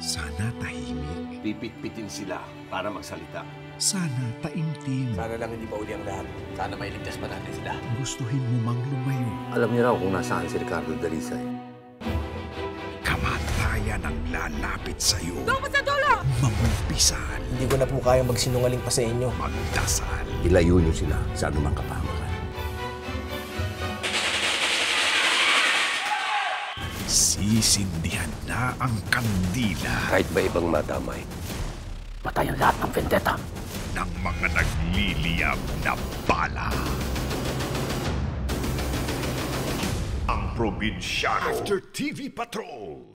Sana tahimik. Pipit-pitin sila para magsalita. Sana taimtim. Sana lang hindi mauli ang lahat. Sana mailigtas pa natin sila. Gustuhin mo mang lumayo. Alam niyo raw kung nasaan si Ricardo Dalisay. Kamatayan ang lalapit sa'yo. Doon sa dulo! Mamumpisan. Hindi ko na po kayang magsinungaling pa sa inyo. Magdasal. Ilayo niyo sila sa anumang kapahamakan. Sisindihan na ang kandila Kahit ba ibang madamay, Patayan lahat ng vendetta. ng mga nagliliyab na bala. Ang probinsyano. After TV Patrol.